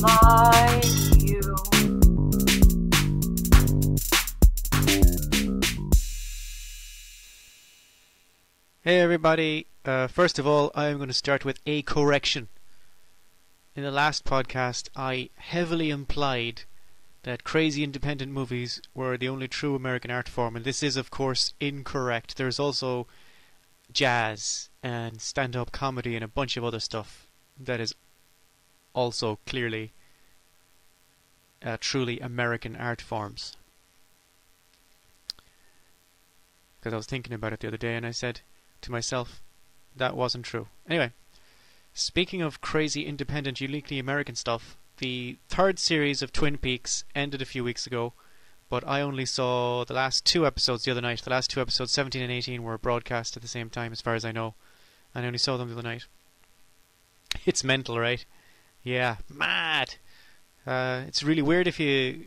Hey everybody, uh, first of all, I am going to start with a correction. In the last podcast, I heavily implied that crazy independent movies were the only true American art form, and this is, of course, incorrect. There's also jazz and stand up comedy and a bunch of other stuff that is also clearly uh, truly American art forms. Because I was thinking about it the other day and I said to myself, that wasn't true. Anyway, speaking of crazy, independent, uniquely American stuff, the third series of Twin Peaks ended a few weeks ago, but I only saw the last two episodes the other night. The last two episodes, 17 and 18, were broadcast at the same time, as far as I know, and I only saw them the other night. It's mental, right? Yeah, mad. Uh, it's really weird if you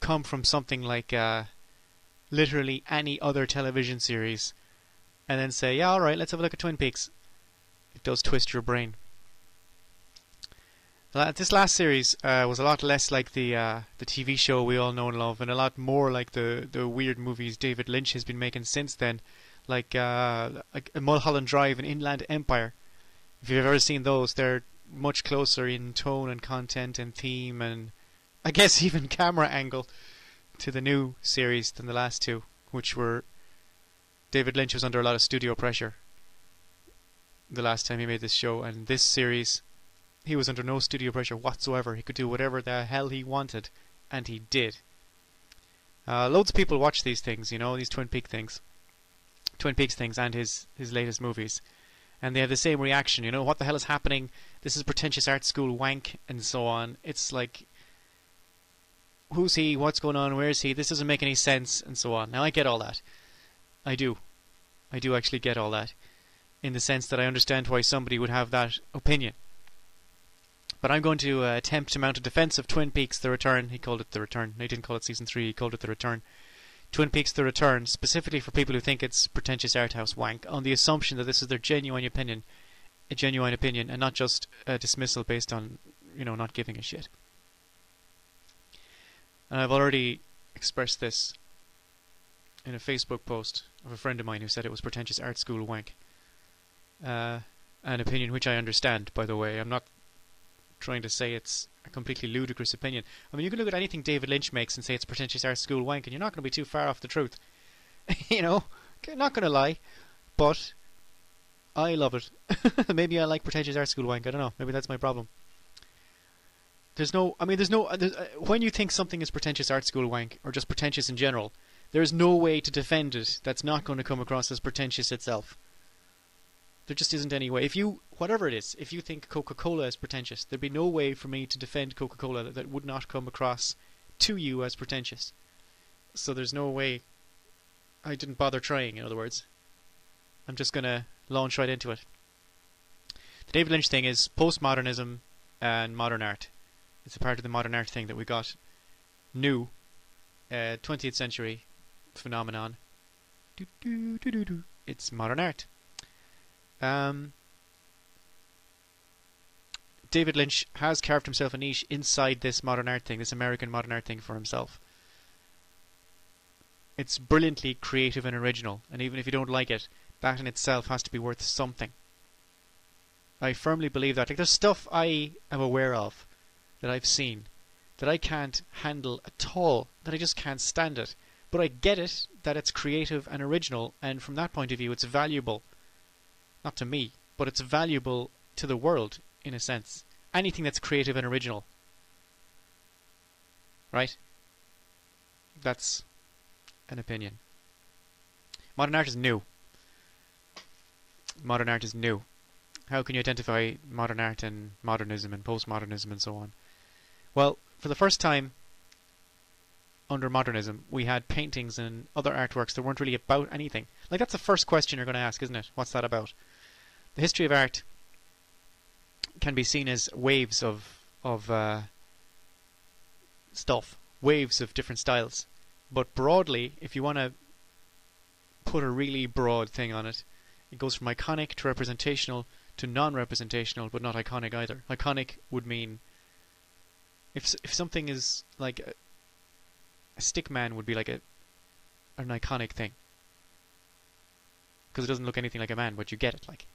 come from something like uh, literally any other television series and then say, yeah, alright, let's have a look at Twin Peaks. It does twist your brain. This last series uh, was a lot less like the uh, the TV show we all know and love, and a lot more like the, the weird movies David Lynch has been making since then, like uh, like Mulholland Drive and Inland Empire. If you've ever seen those, they're much closer in tone and content and theme and I guess even camera angle to the new series than the last two, which were David Lynch was under a lot of studio pressure the last time he made this show, and this series he was under no studio pressure whatsoever. He could do whatever the hell he wanted, and he did. Uh, loads of people watch these things, you know, these Twin Peaks things, Twin Peaks things, and his his latest movies, and they have the same reaction. You know, what the hell is happening? This is pretentious art school wank, and so on. It's like, who's he? What's going on? Where is he? This doesn't make any sense, and so on. Now I get all that. I do. I do actually get all that, in the sense that I understand why somebody would have that opinion. But I'm going to uh, attempt to mount a defense of Twin Peaks: The Return. He called it The Return. No, he didn't call it Season Three. He called it The Return. Twin Peaks: The Return, specifically for people who think it's pretentious art house wank, on the assumption that this is their genuine opinion, a genuine opinion, and not just a dismissal based on, you know, not giving a shit. And I've already expressed this in a Facebook post of a friend of mine who said it was pretentious art school wank. Uh, an opinion which I understand, by the way. I'm not trying to say it's a completely ludicrous opinion. I mean, you can look at anything David Lynch makes and say it's pretentious art school wank, and you're not going to be too far off the truth. you know, not going to lie, but I love it. Maybe I like pretentious art school wank. I don't know. Maybe that's my problem. There's no. I mean, there's no. There's, uh, when you think something is pretentious art school wank or just pretentious in general, there's no way to defend it that's not going to come across as pretentious itself. There just isn't any way. If you, whatever it is, if you think Coca Cola is pretentious, there'd be no way for me to defend Coca Cola that, that would not come across to you as pretentious. So there's no way. I didn't bother trying, in other words. I'm just going to launch right into it. The David Lynch thing is postmodernism and modern art. It's a part of the modern art thing that we got new, uh, 20th century phenomenon. It's modern art. Um, David Lynch has carved himself a niche inside this modern art thing, this American modern art thing for himself. It's brilliantly creative and original, and even if you don't like it, that in itself has to be worth something. I firmly believe that. Like there's stuff I am aware of that I've seen that I can't handle at all, that I just can't stand it. But I get it that it's creative and original, and from that point of view, it's valuable not to me, but it's valuable to the world in a sense. Anything that's creative and original. Right? That's an opinion. Modern art is new. Modern art is new. How can you identify modern art and modernism and postmodernism and so on? Well, for the first time under modernism, we had paintings and other artworks that weren't really about anything. Like that's the first question you're going to ask, isn't it? What's that about? The history of art can be seen as waves of of uh, stuff, waves of different styles. But broadly, if you want to put a really broad thing on it, it goes from iconic to representational to non-representational, but not iconic either. Iconic would mean if if something is like a, a stick man would be like a an iconic thing because it doesn't look anything like a man, but you get it like.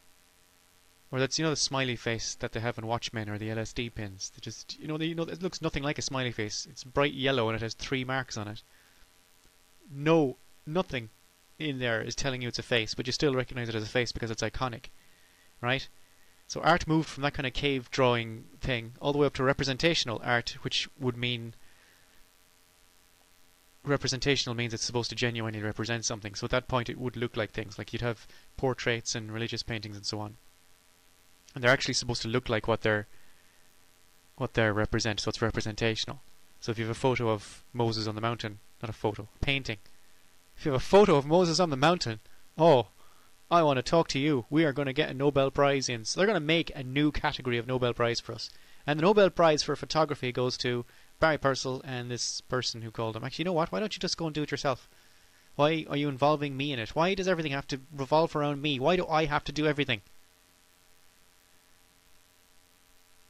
Or that's you know the smiley face that they have in Watchmen or the LSD pins. They just you know they, you know it looks nothing like a smiley face. It's bright yellow and it has three marks on it. No, nothing in there is telling you it's a face, but you still recognize it as a face because it's iconic, right? So art moved from that kind of cave drawing thing all the way up to representational art, which would mean representational means it's supposed to genuinely represent something. So at that point, it would look like things like you'd have portraits and religious paintings and so on, and they're actually supposed to look like what they're what they represent. So it's representational. So if you have a photo of Moses on the mountain, not a photo, painting. If you have a photo of Moses on the mountain, oh, I want to talk to you. We are going to get a Nobel Prize in. So they're going to make a new category of Nobel Prize for us. And the Nobel Prize for photography goes to Barry Purcell and this person who called him. Actually, you know what? Why don't you just go and do it yourself? Why are you involving me in it? Why does everything have to revolve around me? Why do I have to do everything?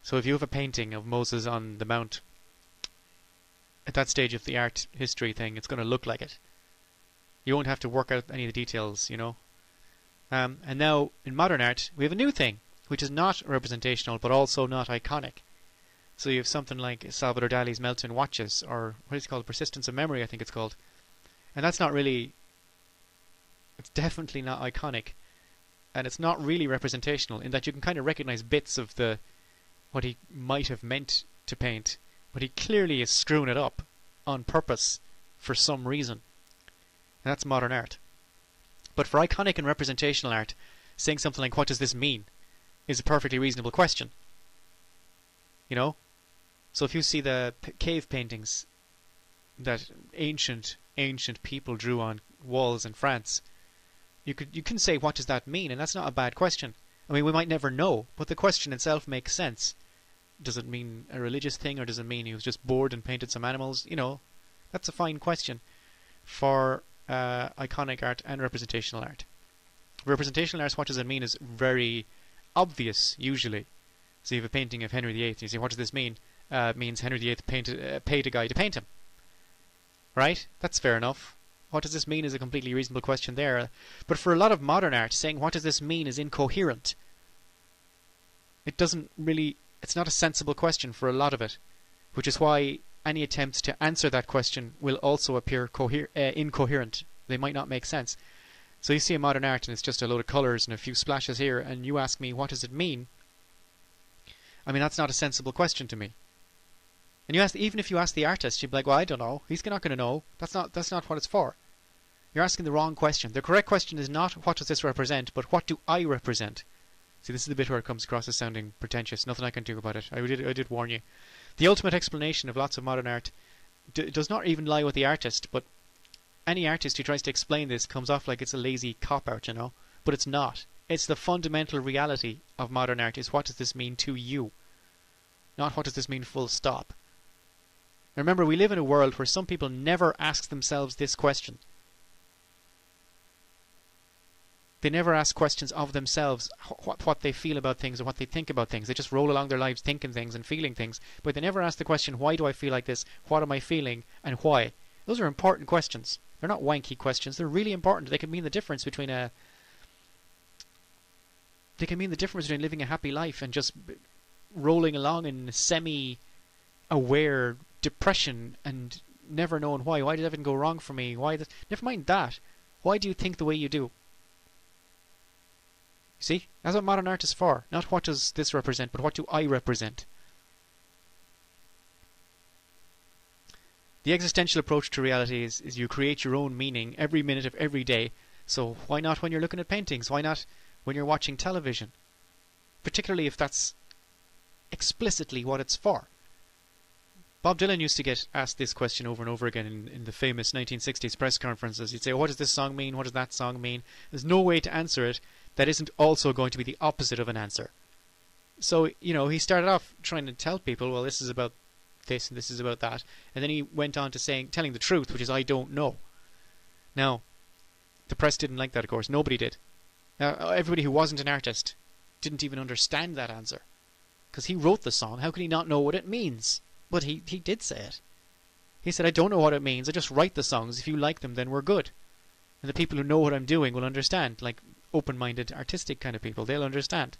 So if you have a painting of Moses on the mount, at that stage of the art history thing, it's going to look like it. You won't have to work out any of the details, you know. Um, and now in modern art, we have a new thing, which is not representational but also not iconic. So you have something like Salvador Dali's Melting Watches, or what is it called, Persistence of Memory, I think it's called. And that's not really. It's definitely not iconic, and it's not really representational in that you can kind of recognize bits of the what he might have meant to paint, but he clearly is screwing it up on purpose for some reason. That's modern art. But for iconic and representational art, saying something like, what does this mean? is a perfectly reasonable question. You know? So if you see the cave paintings that ancient, ancient people drew on walls in France, you could you can say, what does that mean? And that's not a bad question. I mean, we might never know, but the question itself makes sense. Does it mean a religious thing, or does it mean he was just bored and painted some animals? You know, that's a fine question for uh, iconic art and representational art. Representational art, what does it mean, is very obvious usually. So you have a painting of Henry VIII, you say, what does this mean? Uh, it means Henry VIII painted, uh, paid a guy to paint him. Right? That's fair enough. What does this mean is a completely reasonable question there. But for a lot of modern art, saying what does this mean is incoherent. It doesn't really, it's not a sensible question for a lot of it. Which is why any attempts to answer that question will also appear uh, incoherent. They might not make sense. So you see a modern art and it's just a load of colours and a few splashes here, and you ask me, what does it mean? I mean, that's not a sensible question to me. And you ask, even if you ask the artist, you'd be like, well, I don't know. He's not going to know. That's not, that's not what it's for. You're asking the wrong question. The correct question is not, what does this represent, but what do I represent? See, this is the bit where it comes across as sounding pretentious. Nothing I can do about it. I did, I did warn you. The ultimate explanation of lots of modern art d- does not even lie with the artist, but any artist who tries to explain this comes off like it's a lazy cop out, you know. But it's not. It's the fundamental reality of modern art is what does this mean to you? Not what does this mean full stop. Remember, we live in a world where some people never ask themselves this question. They never ask questions of themselves, what, what they feel about things or what they think about things. They just roll along their lives thinking things and feeling things, but they never ask the question, why do I feel like this? What am I feeling? And why? Those are important questions. They're not wanky questions. They're really important. They can mean the difference between a. They can mean the difference between living a happy life and just rolling along in semi-aware depression and never knowing why. Why did everything go wrong for me? Why? Never mind that. Why do you think the way you do? See, that's what modern art is for. Not what does this represent, but what do I represent. The existential approach to reality is, is you create your own meaning every minute of every day. So why not when you're looking at paintings? Why not when you're watching television? Particularly if that's explicitly what it's for. Bob Dylan used to get asked this question over and over again in, in the famous 1960s press conferences. He'd say, What does this song mean? What does that song mean? There's no way to answer it that isn't also going to be the opposite of an answer. So, you know, he started off trying to tell people, well, this is about this and this is about that. And then he went on to saying, telling the truth, which is, I don't know. Now, the press didn't like that, of course. Nobody did. Now, everybody who wasn't an artist didn't even understand that answer. Because he wrote the song. How could he not know what it means? But he, he did say it. He said, I don't know what it means. I just write the songs. If you like them, then we're good. And the people who know what I'm doing will understand. Like open minded, artistic kind of people, they'll understand.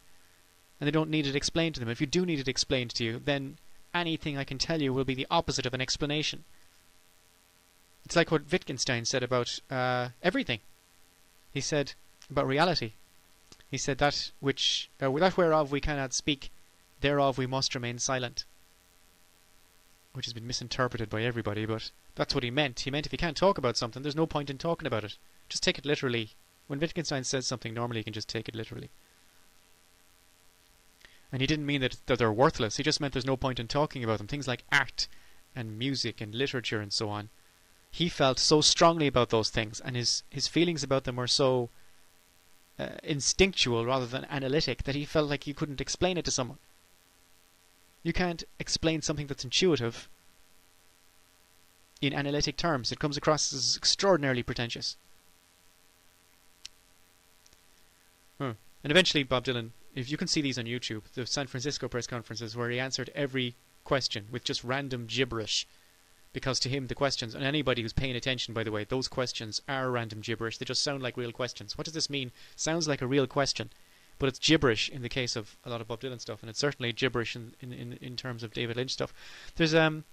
And they don't need it explained to them. If you do need it explained to you, then anything I can tell you will be the opposite of an explanation. It's like what Wittgenstein said about uh, everything. He said about reality. He said that which uh, that whereof we cannot speak, thereof we must remain silent. Which has been misinterpreted by everybody, but that's what he meant. He meant if you can't talk about something, there's no point in talking about it. Just take it literally. When Wittgenstein says something, normally you can just take it literally. And he didn't mean that, that they're worthless. He just meant there's no point in talking about them. Things like art and music and literature and so on. He felt so strongly about those things, and his, his feelings about them were so uh, instinctual rather than analytic that he felt like you couldn't explain it to someone. You can't explain something that's intuitive in analytic terms. It comes across as extraordinarily pretentious. Hmm. And eventually, Bob Dylan, if you can see these on YouTube, the San Francisco press conferences where he answered every question with just random gibberish. Because to him, the questions, and anybody who's paying attention, by the way, those questions are random gibberish. They just sound like real questions. What does this mean? Sounds like a real question but it's gibberish in the case of a lot of Bob Dylan stuff, and it's certainly gibberish in, in, in, in terms of David Lynch stuff. There's um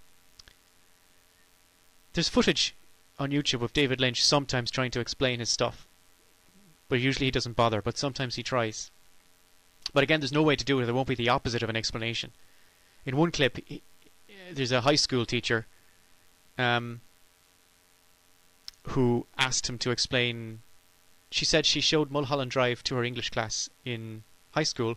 there's footage on YouTube of David Lynch sometimes trying to explain his stuff, but usually he doesn't bother. But sometimes he tries. But again, there's no way to do it. There won't be the opposite of an explanation. In one clip, he, there's a high school teacher um, who asked him to explain she said she showed Mulholland Drive to her English class in high school,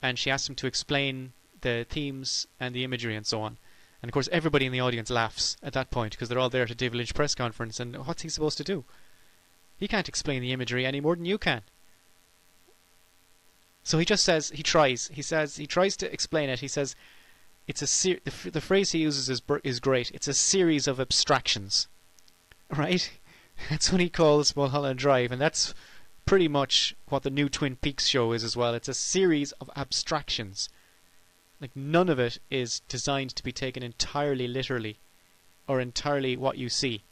and she asked him to explain the themes and the imagery and so on. And of course, everybody in the audience laughs at that point because they're all there at a David Lynch press conference, and what's he supposed to do? He can't explain the imagery any more than you can. So he just says he tries. He says he tries to explain it. He says it's a ser- the, the phrase he uses is is great. It's a series of abstractions, right? That's what he calls Mulholland Drive, and that's pretty much what the new Twin Peaks show is as well. It's a series of abstractions. Like none of it is designed to be taken entirely literally or entirely what you see.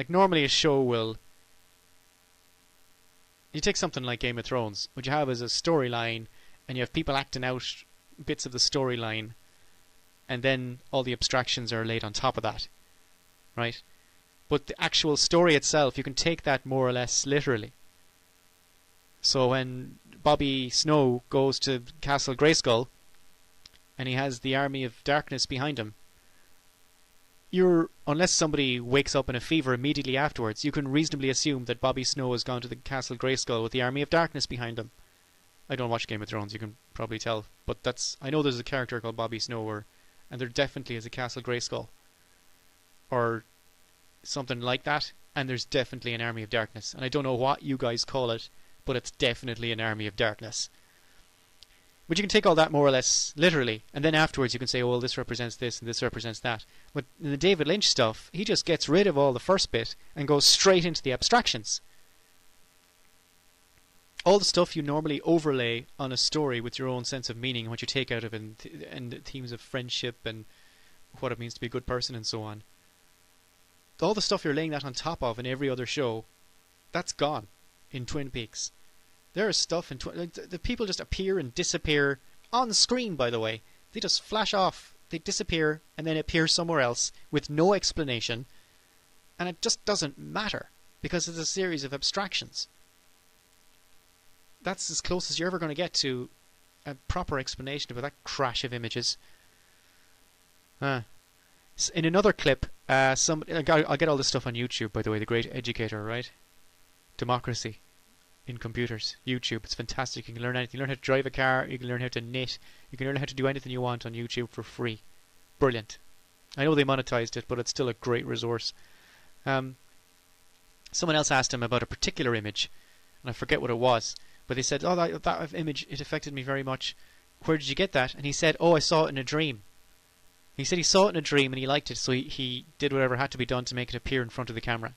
Like normally a show will you take something like Game of Thrones, what you have is a storyline and you have people acting out bits of the storyline and then all the abstractions are laid on top of that. Right? But the actual story itself, you can take that more or less literally. So when Bobby Snow goes to Castle Grayskull and he has the army of darkness behind him, you're unless somebody wakes up in a fever immediately afterwards, you can reasonably assume that Bobby Snow has gone to the Castle Grayskull with the army of darkness behind him. I don't watch Game of Thrones, you can probably tell, but that's I know there's a character called Bobby Snow, or, and there definitely is a Castle Grayskull, or something like that, and there's definitely an army of darkness. And I don't know what you guys call it, but it's definitely an army of darkness. But you can take all that more or less literally, and then afterwards you can say, oh, well, this represents this and this represents that. But in the David Lynch stuff, he just gets rid of all the first bit and goes straight into the abstractions. All the stuff you normally overlay on a story with your own sense of meaning and what you take out of it, and, th- and themes of friendship and what it means to be a good person and so on all the stuff you're laying that on top of in every other show, that's gone in Twin Peaks. There is stuff in Twin like the, the people just appear and disappear on screen. By the way, they just flash off, they disappear, and then appear somewhere else with no explanation, and it just doesn't matter because it's a series of abstractions. That's as close as you're ever going to get to a proper explanation of that crash of images. Huh. In another clip, uh, some I'll get all this stuff on YouTube, by the way. The Great Educator, right? Democracy in computers. YouTube. It's fantastic. You can learn anything. You learn how to drive a car. You can learn how to knit. You can learn how to do anything you want on YouTube for free. Brilliant. I know they monetized it, but it's still a great resource. Um, someone else asked him about a particular image, and I forget what it was, but they said, "Oh, that, that image it affected me very much. Where did you get that?" And he said, "Oh, I saw it in a dream." He said he saw it in a dream and he liked it, so he, he did whatever had to be done to make it appear in front of the camera.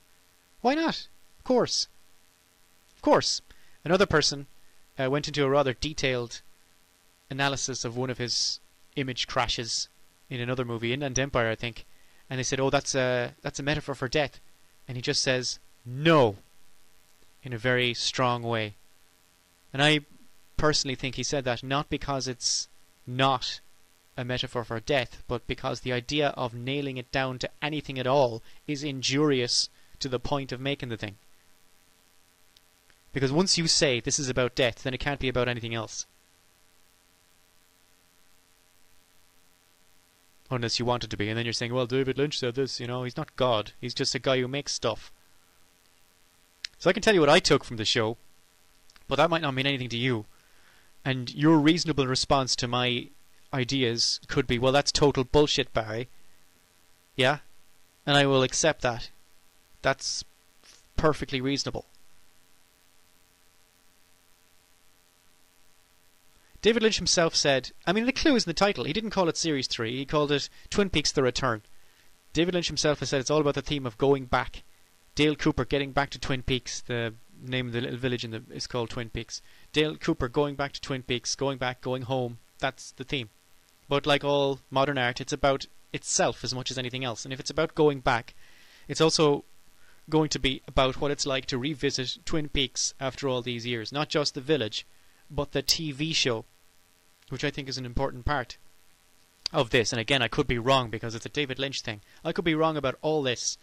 Why not? Of course. Course. Another person uh, went into a rather detailed analysis of one of his image crashes in another movie, Inland Empire, I think, and they said, "Oh, that's a that's a metaphor for death," and he just says, "No," in a very strong way, and I personally think he said that not because it's not a metaphor for death, but because the idea of nailing it down to anything at all is injurious to the point of making the thing. Because once you say this is about death, then it can't be about anything else. Unless you want it to be, and then you're saying, well, David Lynch said this, you know, he's not God, he's just a guy who makes stuff. So I can tell you what I took from the show, but that might not mean anything to you. And your reasonable response to my ideas could be, well, that's total bullshit, Barry. Yeah? And I will accept that. That's perfectly reasonable. David Lynch himself said, I mean, the clue is in the title. He didn't call it Series 3, he called it Twin Peaks The Return. David Lynch himself has said it's all about the theme of going back. Dale Cooper getting back to Twin Peaks. The name of the little village in the, is called Twin Peaks. Dale Cooper going back to Twin Peaks, going back, going home. That's the theme. But like all modern art, it's about itself as much as anything else. And if it's about going back, it's also going to be about what it's like to revisit Twin Peaks after all these years. Not just the village, but the TV show, which I think is an important part of this. And again, I could be wrong because it's a David Lynch thing. I could be wrong about all this.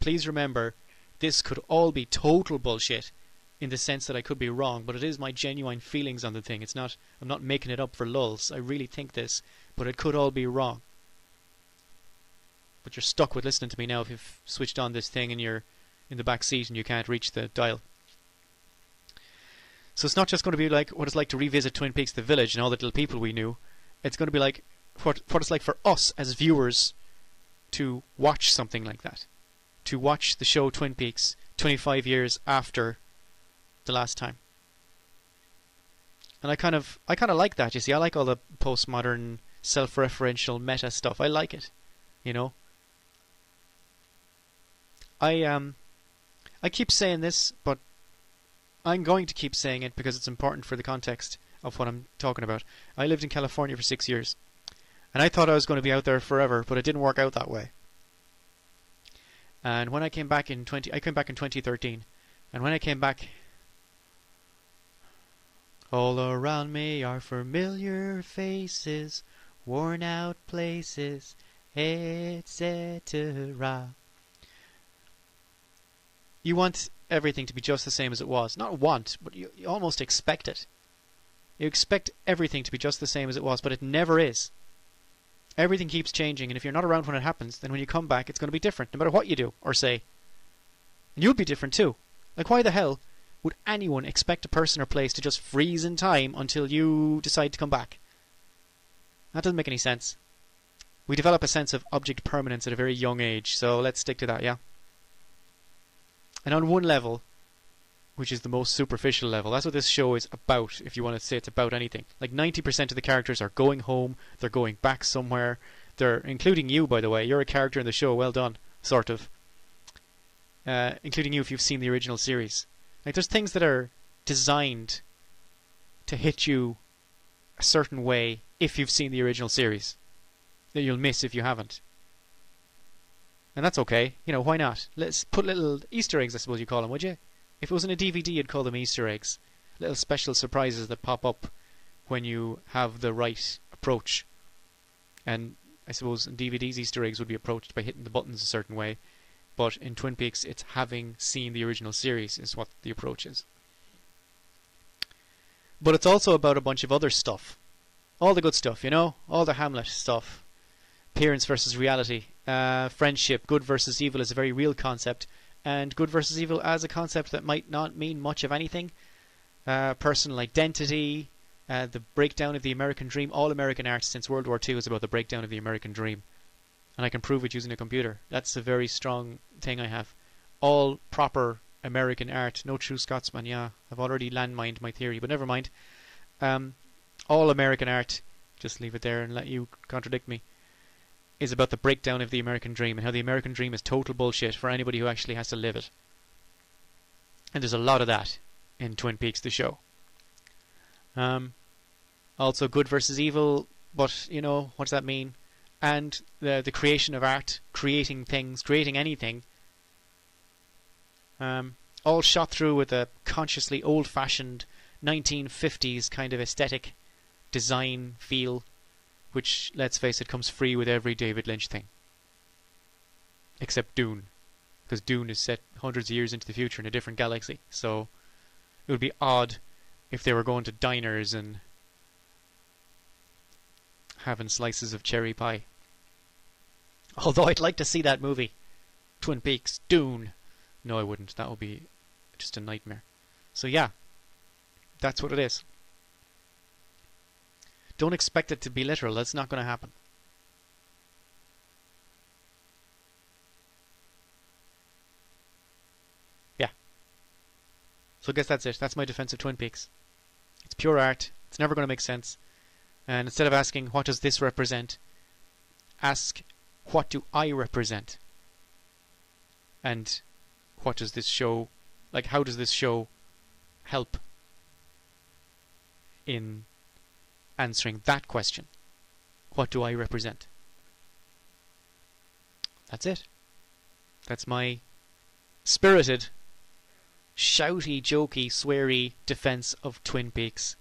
Please remember, this could all be total bullshit in the sense that I could be wrong, but it is my genuine feelings on the thing. It's not I'm not making it up for lulls. I really think this, but it could all be wrong. But you're stuck with listening to me now if you've switched on this thing and you're in the back seat and you can't reach the dial. So it's not just going to be like what it's like to revisit Twin Peaks the village and all the little people we knew. It's going to be like what what it's like for us as viewers to watch something like that. To watch the show Twin Peaks 25 years after the last time. And I kind of I kind of like that. You see, I like all the postmodern, self-referential meta stuff. I like it. You know. I um I keep saying this, but I'm going to keep saying it because it's important for the context of what I'm talking about. I lived in California for 6 years. And I thought I was going to be out there forever, but it didn't work out that way. And when I came back in 20 I came back in 2013. And when I came back all around me are familiar faces, worn out places, etc. You want everything to be just the same as it was. Not want, but you, you almost expect it. You expect everything to be just the same as it was, but it never is. Everything keeps changing, and if you're not around when it happens, then when you come back, it's going to be different, no matter what you do or say. And you'll be different too. Like, why the hell would anyone expect a person or place to just freeze in time until you decide to come back? That doesn't make any sense. We develop a sense of object permanence at a very young age, so let's stick to that, yeah? And on one level, which is the most superficial level, that's what this show is about, if you want to say it's about anything. Like 90% of the characters are going home, they're going back somewhere, they're, including you, by the way, you're a character in the show, well done, sort of. Uh, including you if you've seen the original series. Like there's things that are designed to hit you a certain way if you've seen the original series that you'll miss if you haven't. And that's okay. You know, why not? Let's put little Easter eggs, I suppose you call them, would you? If it was in a DVD, you'd call them Easter eggs. Little special surprises that pop up when you have the right approach. And I suppose in DVDs, Easter eggs would be approached by hitting the buttons a certain way but in Twin Peaks, it's having seen the original series is what the approach is. But it's also about a bunch of other stuff. All the good stuff, you know? All the Hamlet stuff. Appearance versus reality. Uh, friendship, good versus evil is a very real concept. And good versus evil as a concept that might not mean much of anything. Uh, personal identity, uh, the breakdown of the American dream. All American art since World War II is about the breakdown of the American dream and I can prove it using a computer. That's a very strong thing I have. All proper American art, no true Scotsman. Yeah, I've already landmined my theory, but never mind. Um, all American art, just leave it there and let you contradict me, is about the breakdown of the American dream and how the American dream is total bullshit for anybody who actually has to live it. And there's a lot of that in Twin Peaks, the show. Um, also, good versus evil, but you know, what does that mean? and the the creation of art, creating things, creating anything, um, all shot through with a consciously old-fashioned 1950s kind of aesthetic, design feel, which, let's face it, comes free with every David Lynch thing, except Dune, because Dune is set hundreds of years into the future in a different galaxy. So it would be odd if they were going to diners and having slices of cherry pie. Although I'd like to see that movie. Twin Peaks, Dune. No, I wouldn't. That would be just a nightmare. So yeah, that's what it is. Don't expect it to be literal. That's not going to happen. Yeah. So I guess that's it. That's my defense of Twin Peaks. It's pure art. It's never going to make sense. And instead of asking, what does this represent? Ask, what do I represent? And what does this show, like, how does this show help in answering that question? What do I represent? That's it. That's my spirited, shouty, jokey, sweary defense of Twin Peaks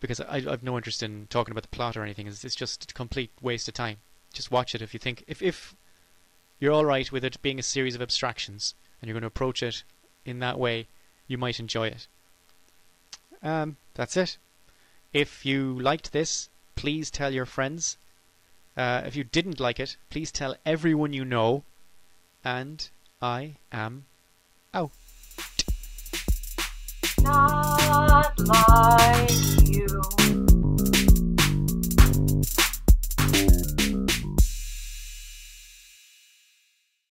because I, I've no interest in talking about the plot or anything. It's, it's just a complete waste of time. Just watch it if you think if if you're all right with it being a series of abstractions and you're going to approach it in that way, you might enjoy it. Um, that's it. If you liked this, please tell your friends. Uh, if you didn't like it, please tell everyone you know. And I am out. Not like you.